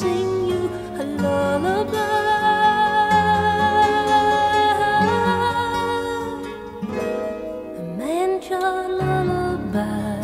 Sing you a lullaby, a mantra lullaby.